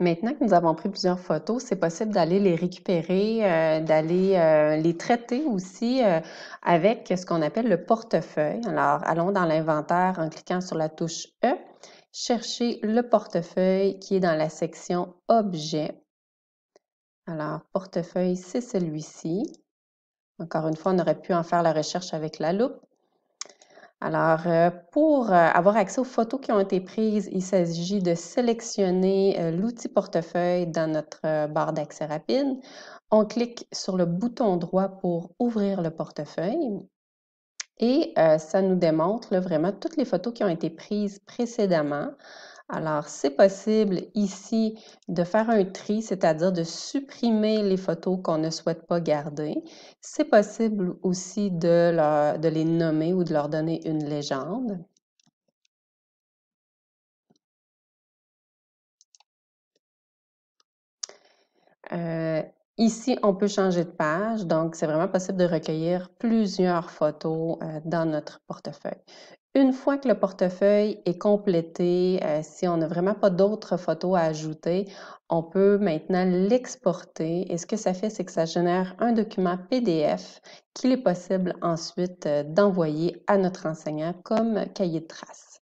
Maintenant que nous avons pris plusieurs photos, c'est possible d'aller les récupérer, euh, d'aller euh, les traiter aussi euh, avec ce qu'on appelle le portefeuille. Alors, allons dans l'inventaire en cliquant sur la touche E, chercher le portefeuille qui est dans la section Objets. Alors, portefeuille, c'est celui-ci. Encore une fois, on aurait pu en faire la recherche avec la loupe. Alors, euh, pour euh, avoir accès aux photos qui ont été prises, il s'agit de sélectionner euh, l'outil portefeuille dans notre barre d'accès rapide. On clique sur le bouton droit pour ouvrir le portefeuille. Et ça nous démontre vraiment toutes les photos qui ont été prises précédemment. Alors, c'est possible ici de faire un tri, c'est-à-dire de supprimer les photos qu'on ne souhaite pas garder. C'est possible aussi de, les nommer ou de leur donner une légende. Euh, ici, on peut changer de page, donc c'est vraiment possible de recueillir plusieurs photos euh, dans notre portefeuille. Une fois que le portefeuille est complété, euh, si on n'a vraiment pas d'autres photos à ajouter, on peut maintenant l'exporter et ce que ça fait, c'est que ça génère un document PDF qu'il est possible ensuite euh, d'envoyer à notre enseignant comme cahier de traces.